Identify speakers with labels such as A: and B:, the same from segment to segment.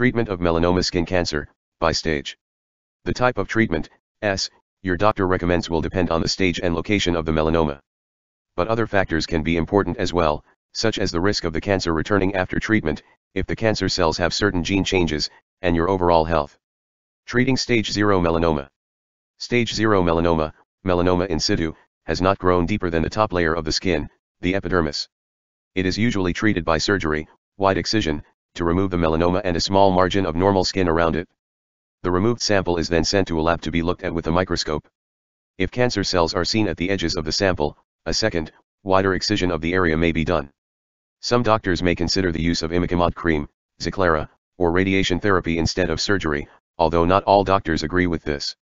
A: Treatment of melanoma skin cancer, by stage. The type of treatment, S, your doctor recommends will depend on the stage and location of the melanoma. But other factors can be important as well, such as the risk of the cancer returning after treatment, if the cancer cells have certain gene changes, and your overall health. Treating stage 0 melanoma. Stage 0 melanoma, melanoma in situ, has not grown deeper than the top layer of the skin, the epidermis. It is usually treated by surgery, wide excision, to remove the melanoma and a small margin of normal skin around it. The removed sample is then sent to a lab to be looked at with a microscope. If cancer cells are seen at the edges of the sample, a second, wider excision of the area may be done. Some doctors may consider the use of imiquimod cream, Zyclara, or radiation therapy instead of surgery, although not all doctors agree with this.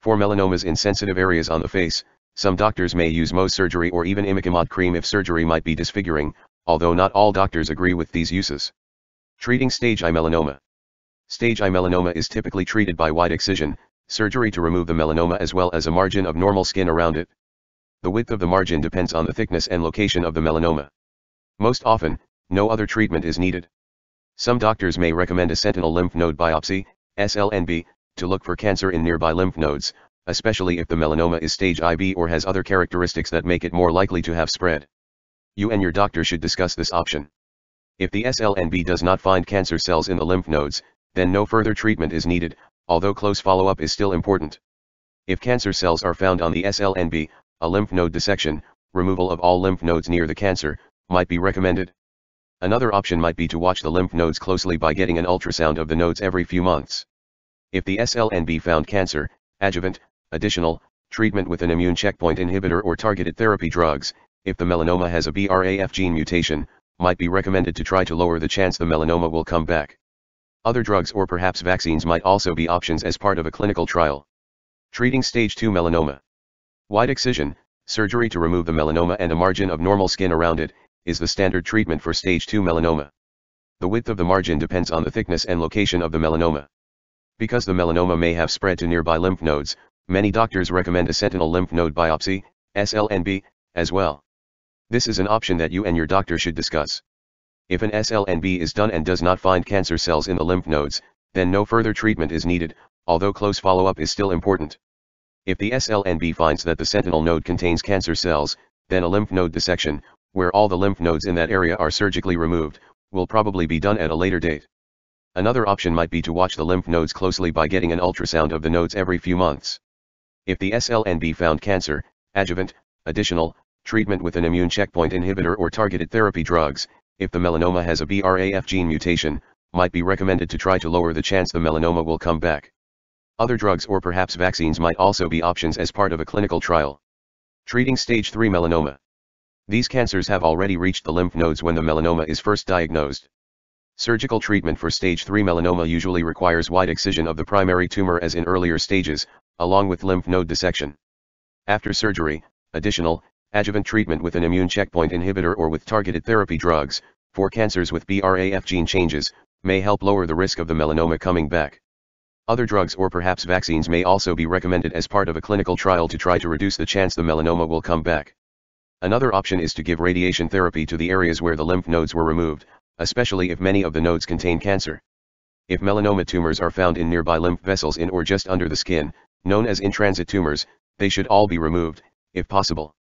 A: For melanomas in sensitive areas on the face, some doctors may use Mohs surgery or even imiquimod cream if surgery might be disfiguring, although not all doctors agree with these uses. Treating stage I melanoma. Stage I melanoma is typically treated by wide excision, surgery to remove the melanoma as well as a margin of normal skin around it. The width of the margin depends on the thickness and location of the melanoma. Most often, no other treatment is needed. Some doctors may recommend a sentinel lymph node biopsy, SLNB, to look for cancer in nearby lymph nodes, especially if the melanoma is stage IB or has other characteristics that make it more likely to have spread. You and your doctor should discuss this option. If the SLNB does not find cancer cells in the lymph nodes, then no further treatment is needed, although close follow-up is still important. If cancer cells are found on the SLNB, a lymph node dissection, removal of all lymph nodes near the cancer, might be recommended. Another option might be to watch the lymph nodes closely by getting an ultrasound of the nodes every few months. If the SLNB found cancer, adjuvant, additional, treatment with an immune checkpoint inhibitor or targeted therapy drugs, if the melanoma has a BRAF gene mutation, might be recommended to try to lower the chance the melanoma will come back. Other drugs or perhaps vaccines might also be options as part of a clinical trial. Treating stage 2 melanoma. Wide excision, surgery to remove the melanoma and a margin of normal skin around it, is the standard treatment for stage 2 melanoma. The width of the margin depends on the thickness and location of the melanoma. Because the melanoma may have spread to nearby lymph nodes, many doctors recommend a sentinel lymph node biopsy, SLNB, as well. This is an option that you and your doctor should discuss. If an SLNB is done and does not find cancer cells in the lymph nodes, then no further treatment is needed, although close follow-up is still important. If the SLNB finds that the sentinel node contains cancer cells, then a lymph node dissection, where all the lymph nodes in that area are surgically removed, will probably be done at a later date. Another option might be to watch the lymph nodes closely by getting an ultrasound of the nodes every few months. If the SLNB found cancer, adjuvant, additional, treatment with an immune checkpoint inhibitor or targeted therapy drugs, if the melanoma has a BRAF gene mutation, might be recommended to try to lower the chance the melanoma will come back. Other drugs or perhaps vaccines might also be options as part of a clinical trial. Treating stage 3 melanoma. These cancers have already reached the lymph nodes when the melanoma is first diagnosed. Surgical treatment for stage 3 melanoma usually requires wide excision of the primary tumor as in earlier stages, along with lymph node dissection. After surgery, additional, adjuvant treatment with an immune checkpoint inhibitor or with targeted therapy drugs, for cancers with BRAF gene changes, may help lower the risk of the melanoma coming back. Other drugs or perhaps vaccines may also be recommended as part of a clinical trial to try to reduce the chance the melanoma will come back. Another option is to give radiation therapy to the areas where the lymph nodes were removed, especially if many of the nodes contain cancer. If melanoma tumors are found in nearby lymph vessels in or just under the skin, known as in-transit tumors, they should all be removed, if possible.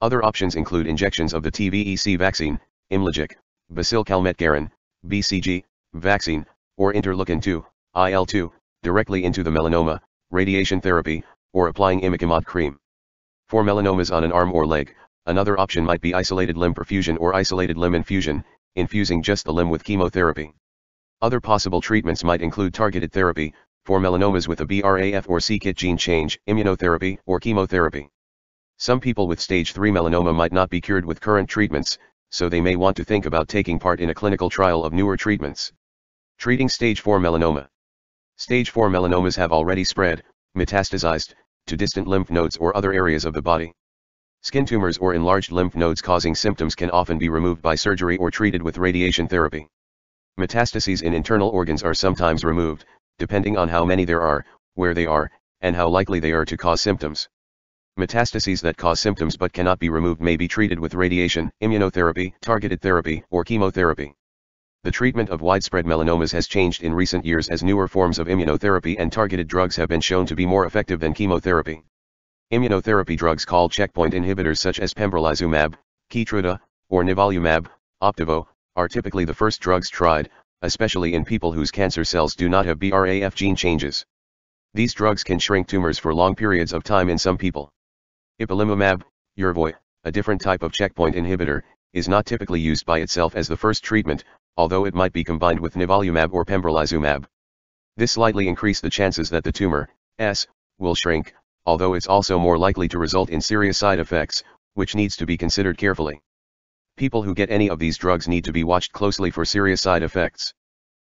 A: Other options include injections of the TVEC vaccine, Imlygic, Bacille Calmette-Guerin, BCG, vaccine, or interleukin-2, IL-2, directly into the melanoma, radiation therapy, or applying imiquimod cream. For melanomas on an arm or leg, another option might be isolated limb perfusion or isolated limb infusion, infusing just the limb with chemotherapy. Other possible treatments might include targeted therapy, for melanomas with a BRAF or c-KIT gene change, immunotherapy, or chemotherapy. Some people with stage 3 melanoma might not be cured with current treatments, so they may want to think about taking part in a clinical trial of newer treatments. Treating stage 4 melanoma. Stage 4 melanomas have already spread, metastasized, to distant lymph nodes or other areas of the body. Skin tumors or enlarged lymph nodes causing symptoms can often be removed by surgery or treated with radiation therapy. Metastases in internal organs are sometimes removed, depending on how many there are, where they are, and how likely they are to cause symptoms. Metastases that cause symptoms but cannot be removed may be treated with radiation, immunotherapy, targeted therapy, or chemotherapy. The treatment of widespread melanomas has changed in recent years as newer forms of immunotherapy and targeted drugs have been shown to be more effective than chemotherapy. Immunotherapy drugs called checkpoint inhibitors such as pembrolizumab, Keytruda, or nivolumab, Opdivo, are typically the first drugs tried, especially in people whose cancer cells do not have BRAF gene changes. These drugs can shrink tumors for long periods of time in some people. Ipilimumab, Yervoy, a different type of checkpoint inhibitor, is not typically used by itself as the first treatment, although it might be combined with nivolumab or pembrolizumab. This slightly increase the chances that the tumor, S, will shrink, although it's also more likely to result in serious side effects, which needs to be considered carefully. People who get any of these drugs need to be watched closely for serious side effects.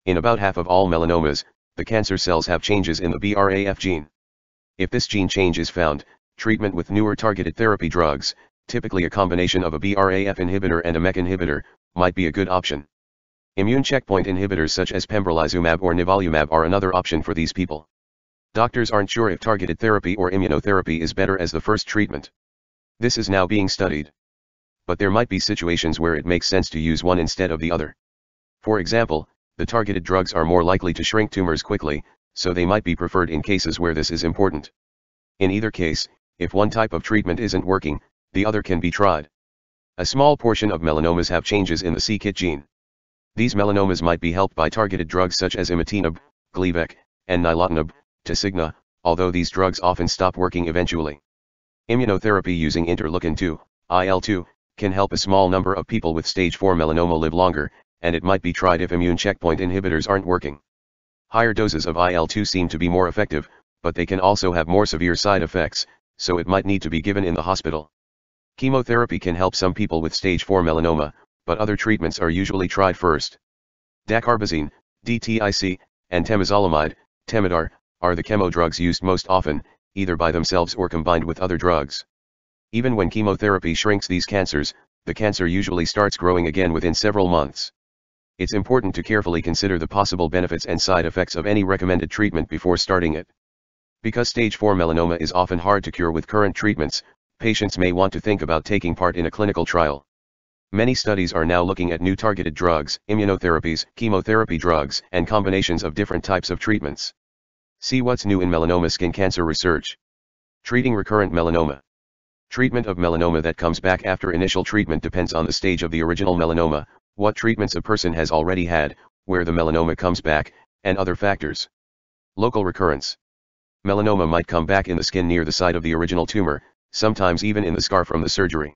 A: In about half of all melanomas, the cancer cells have changes in the BRAF gene. If this gene change is found, treatment with newer targeted therapy drugs, typically a combination of a BRAF inhibitor and a MEK inhibitor, might be a good option. Immune checkpoint inhibitors such as pembrolizumab or nivolumab are another option for these people. Doctors aren't sure if targeted therapy or immunotherapy is better as the first treatment. This is now being studied. But there might be situations where it makes sense to use one instead of the other. For example, the targeted drugs are more likely to shrink tumors quickly, so they might be preferred in cases where this is important. In either case, if one type of treatment isn't working, the other can be tried. A small portion of melanomas have changes in the c-KIT gene. These melanomas might be helped by targeted drugs such as imatinib, Gleevec, and nilotinib, Tasigna, although these drugs often stop working eventually. Immunotherapy using interleukin-2, IL-2, can help a small number of people with stage 4 melanoma live longer, and it might be tried if immune checkpoint inhibitors aren't working. Higher doses of IL-2 seem to be more effective, but they can also have more severe side effects, so it might need to be given in the hospital. Chemotherapy can help some people with stage 4 melanoma, but other treatments are usually tried first. Dacarbazine, DTIC, and temozolomide, Temodar, are the chemo drugs used most often, either by themselves or combined with other drugs. Even when chemotherapy shrinks these cancers, the cancer usually starts growing again within several months. It's important to carefully consider the possible benefits and side effects of any recommended treatment before starting it. Because stage 4 melanoma is often hard to cure with current treatments, patients may want to think about taking part in a clinical trial. Many studies are now looking at new targeted drugs, immunotherapies, chemotherapy drugs, and combinations of different types of treatments. See what's new in melanoma skin cancer research. Treating recurrent melanoma. Treatment of melanoma that comes back after initial treatment depends on the stage of the original melanoma, what treatments a person has already had, where the melanoma comes back, and other factors. Local recurrence. Melanoma might come back in the skin near the site of the original tumor, sometimes even in the scar from the surgery.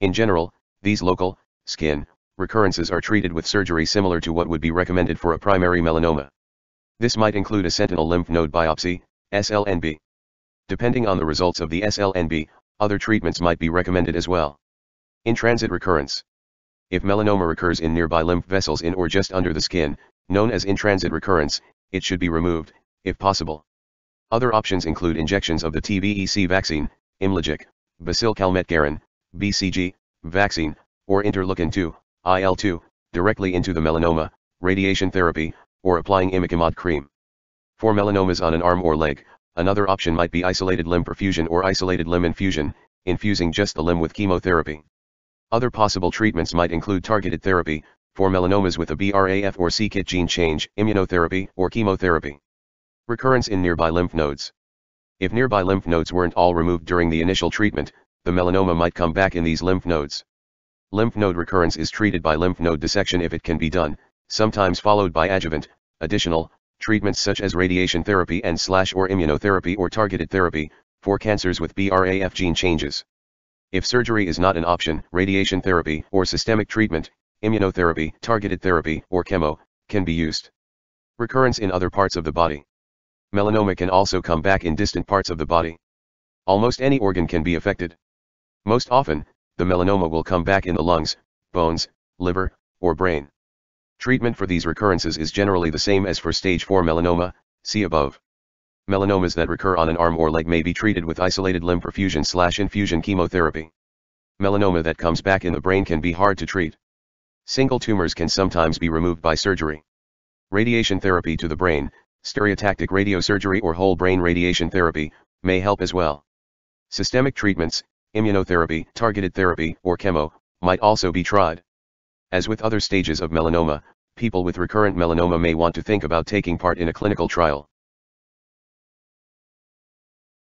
A: In general, these local, skin, recurrences are treated with surgery similar to what would be recommended for a primary melanoma. This might include a sentinel lymph node biopsy, SLNB. Depending on the results of the SLNB, other treatments might be recommended as well. In transit recurrence. If melanoma recurs in nearby lymph vessels in or just under the skin, known as in-transit recurrence, it should be removed, if possible. Other options include injections of the TVEC vaccine, Imlygic, Bacille Calmette-Guerin, BCG, vaccine, or interleukin-2, IL-2, directly into the melanoma, radiation therapy, or applying imiquimod cream. For melanomas on an arm or leg, another option might be isolated limb perfusion or isolated limb infusion, infusing just the limb with chemotherapy. Other possible treatments might include targeted therapy, for melanomas with a BRAF or c-KIT gene change, immunotherapy, or chemotherapy. Recurrence in nearby lymph nodes. If nearby lymph nodes weren't all removed during the initial treatment, the melanoma might come back in these lymph nodes. Lymph node recurrence is treated by lymph node dissection if it can be done, sometimes followed by adjuvant, additional, treatments such as radiation therapy and slash or immunotherapy or targeted therapy, for cancers with BRAF gene changes. If surgery is not an option, radiation therapy or systemic treatment, immunotherapy, targeted therapy, or chemo, can be used. Recurrence in other parts of the body. Melanoma can also come back in distant parts of the body. Almost any organ can be affected. Most often, the melanoma will come back in the lungs, bones, liver, or brain. Treatment for these recurrences is generally the same as for stage 4 melanoma, see above. Melanomas that recur on an arm or leg may be treated with isolated limb perfusion slash infusion chemotherapy. Melanoma that comes back in the brain can be hard to treat. Single tumors can sometimes be removed by surgery. Radiation therapy to the brain, stereotactic radiosurgery or whole brain radiation therapy, may help as well. Systemic treatments, immunotherapy, targeted therapy, or chemo, might also be tried. As with other stages of melanoma, people with recurrent melanoma may want to think about taking part in a clinical trial.